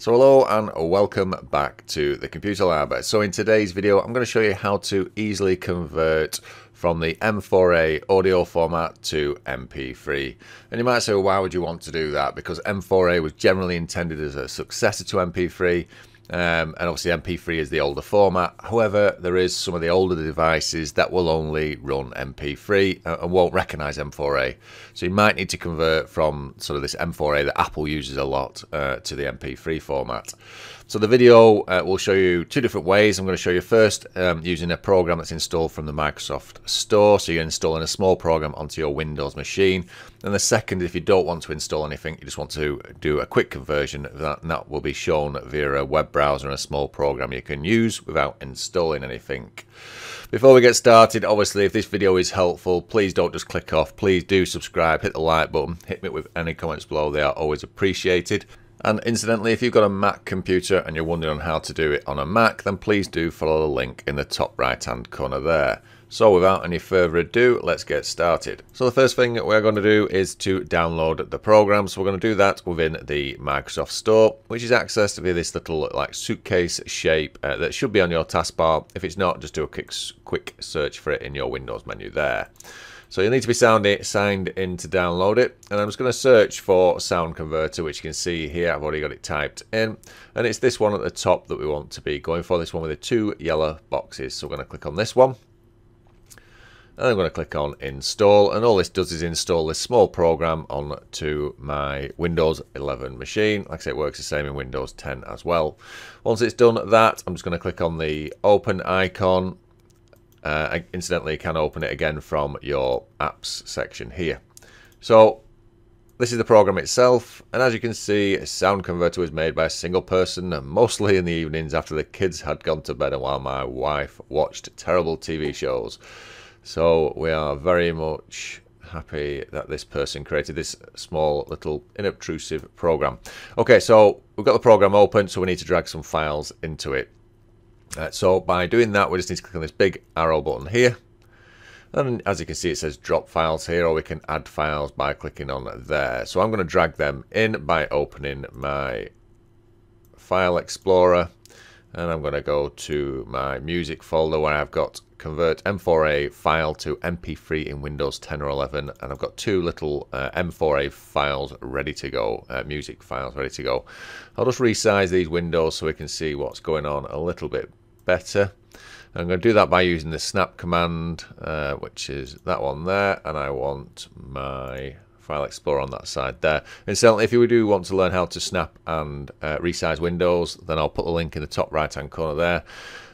So hello and welcome back to the Computer Lab. So in today's video I'm going to show you how to easily convert from the M4A audio format to MP3. And you might say, well, why would you want to do that? Because M4A was generally intended as a successor to MP3 um, and obviously MP3 is the older format. However, there is some of the older devices that will only run MP3 uh, and won't recognize M4A. So you might need to convert from sort of this M4A that Apple uses a lot uh, to the MP3 format. So the video uh, will show you two different ways. I'm going to show you first um, using a program that's installed from the Microsoft Store. So you're installing a small program onto your Windows machine. And the second, if you don't want to install anything, you just want to do a quick conversion, that, that will be shown via a web browser and a small program you can use without installing anything. Before we get started, obviously, if this video is helpful, please don't just click off. Please do subscribe, hit the like button, hit me with any comments below. They are always appreciated. And incidentally, if you've got a Mac computer and you're wondering on how to do it on a Mac, then please do follow the link in the top right hand corner there. So without any further ado, let's get started. So the first thing that we're going to do is to download the program. So we're going to do that within the Microsoft Store, which is accessed via this little like suitcase shape uh, that should be on your taskbar. If it's not, just do a quick, quick search for it in your Windows menu there. So you'll need to be signed in to download it. And I'm just going to search for Sound Converter, which you can see here. I've already got it typed in. And it's this one at the top that we want to be going for, this one with the two yellow boxes. So we're going to click on this one. And I'm going to click on install and all this does is install this small program onto my Windows 11 machine. Like I say, it works the same in Windows 10 as well. Once it's done that, I'm just going to click on the open icon uh, incidentally, you can open it again from your apps section here. So this is the program itself, and as you can see, a sound converter was made by a single person, mostly in the evenings after the kids had gone to bed and while my wife watched terrible TV shows. So we are very much happy that this person created this small little inobtrusive program. Okay, so we've got the program open, so we need to drag some files into it. Uh, so by doing that, we just need to click on this big arrow button here. And as you can see, it says drop files here, or we can add files by clicking on there. So I'm going to drag them in by opening my File Explorer. And I'm going to go to my music folder where I've got convert M4A file to MP3 in Windows 10 or 11. And I've got two little uh, M4A files ready to go, uh, music files ready to go. I'll just resize these windows so we can see what's going on a little bit better. I'm going to do that by using the snap command, uh, which is that one there, and I want my File Explorer on that side there. Incidentally, if you do want to learn how to snap and uh, resize windows, then I'll put the link in the top right hand corner there.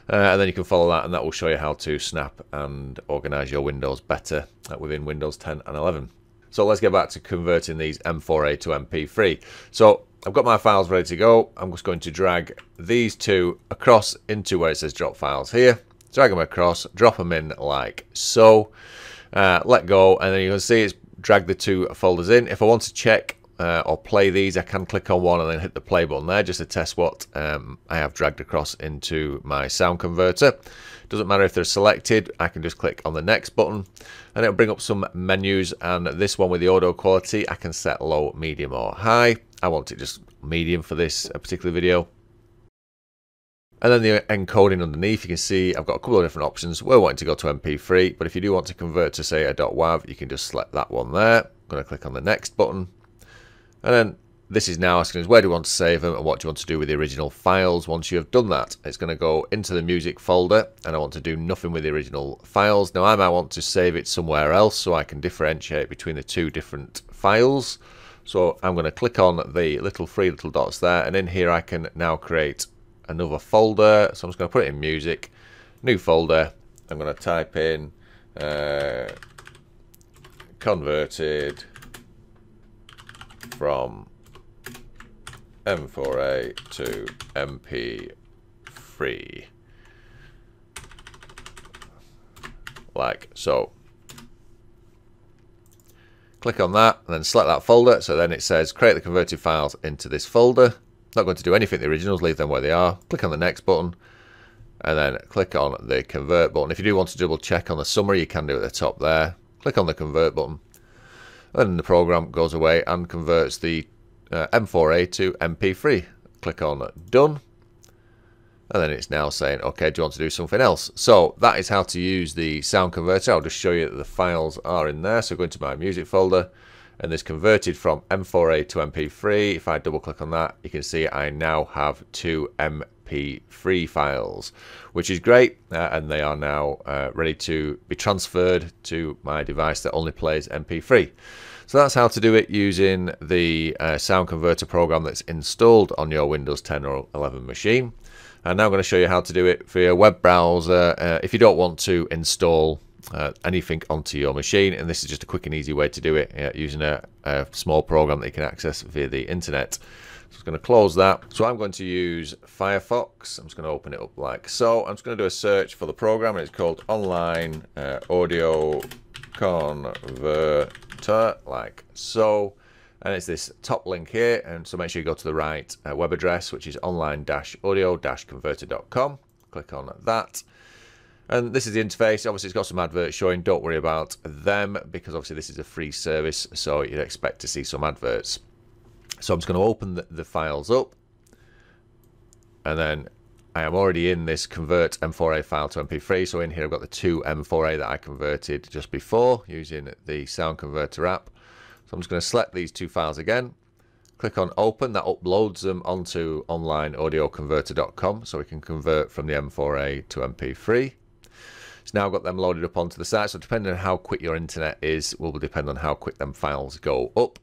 Uh, and then you can follow that and that will show you how to snap and organize your windows better within Windows 10 and 11. So let's get back to converting these M4A to MP3. So I've got my files ready to go. I'm just going to drag these two across into where it says drop files here. Drag them across, drop them in like so. Uh, let go, and then you can see it's drag the two folders in. If I want to check uh, or play these, I can click on one and then hit the play button there just to test what um, I have dragged across into my sound converter. Doesn't matter if they're selected, I can just click on the next button and it'll bring up some menus and this one with the audio quality, I can set low, medium or high. I want it just medium for this uh, particular video. And then the encoding underneath, you can see I've got a couple of different options. We're wanting to go to MP3, but if you do want to convert to say a .wav, you can just select that one there. I'm going to click on the next button. And then this is now asking us where do you want to save them and what do you want to do with the original files once you have done that. It's going to go into the music folder and I want to do nothing with the original files. Now I might want to save it somewhere else so I can differentiate between the two different files. So I'm going to click on the little three little dots there and in here I can now create another folder. So I'm just going to put it in music, new folder. I'm going to type in uh, converted from M4A to MP3 like so click on that and then select that folder. So then it says create the converted files into this folder. Not going to do anything the originals leave them where they are. Click on the next button and then click on the convert button. If you do want to double check on the summary you can do it at the top there. Click on the convert button and the program goes away and converts the uh, M4A to MP3. click on done. And then it's now saying okay do you want to do something else? So that is how to use the sound converter. I'll just show you that the files are in there. So go into my music folder and this converted from M4A to MP3 if I double click on that you can see I now have two MP3 files which is great uh, and they are now uh, ready to be transferred to my device that only plays MP3 so that's how to do it using the uh, sound converter program that's installed on your Windows 10 or 11 machine. And now I'm going to show you how to do it for your web browser uh, if you don't want to install uh, anything onto your machine and this is just a quick and easy way to do it uh, using a, a, small program that you can access via the internet. So I'm going to close that. So I'm going to use Firefox. I'm just going to open it up like so. I'm just going to do a search for the program. and It's called Online uh, Audio Converter like so and it's this top link here and so make sure you go to the right uh, web address which is online-audio-converter.com click on that and this is the interface. Obviously it's got some adverts showing. Don't worry about them because obviously this is a free service so you'd expect to see some adverts. So I'm just going to open the, the files up. And then I am already in this convert M4A file to MP3 so in here I've got the two M4A that I converted just before using the sound converter app. So I'm just going to select these two files again. Click on open, that uploads them onto onlineaudioconverter.com so we can convert from the M4A to MP3. It's now got them loaded up onto the site, so depending on how quick your internet is, will depend on how quick them files go up.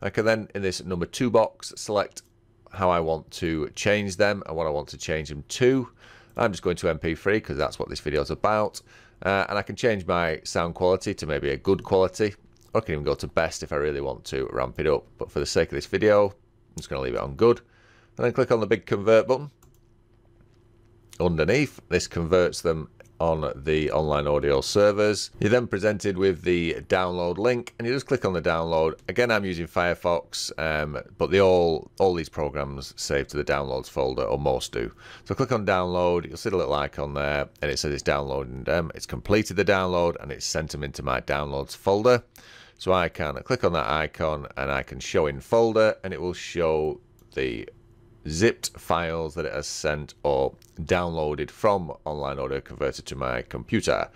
I can then, in this number two box, select how I want to change them and what I want to change them to. I'm just going to MP3 because that's what this video is about. Uh, and I can change my sound quality to maybe a good quality. Or I can even go to best if I really want to ramp it up. But for the sake of this video, I'm just going to leave it on good. And then click on the big convert button. Underneath, this converts them on the online audio servers. You're then presented with the download link and you just click on the download. Again, I'm using Firefox, um, but they all, all these programs save to the downloads folder, or most do. So click on download, you'll see the little icon there and it says it's downloading them. It's completed the download and it's sent them into my downloads folder. So I can click on that icon and I can show in folder and it will show the zipped files that it has sent or downloaded from Online Audio Converter to my computer.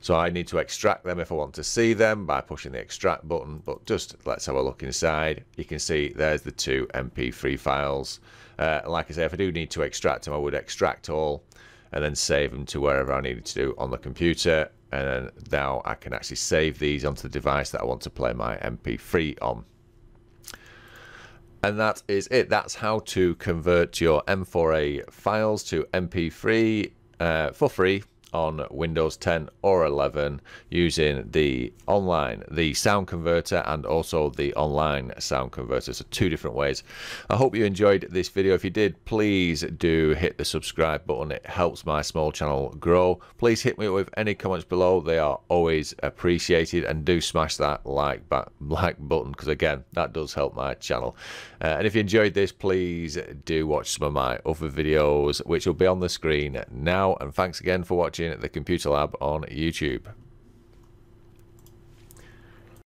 So I need to extract them if I want to see them by pushing the extract button. But just let's have a look inside. You can see there's the two MP3 files. Uh, like I say, if I do need to extract them, I would extract all and then save them to wherever I needed to do on the computer and then now I can actually save these onto the device that I want to play my MP3 on. And that is it. That's how to convert your M4A files to MP3 uh, for free on Windows 10 or 11 using the online, the sound converter and also the online sound converter. So two different ways. I hope you enjoyed this video. If you did, please do hit the subscribe button. It helps my small channel grow. Please hit me with any comments below. They are always appreciated and do smash that like, like button because again, that does help my channel. Uh, and if you enjoyed this, please do watch some of my other videos, which will be on the screen now. And thanks again for watching the Computer Lab on YouTube.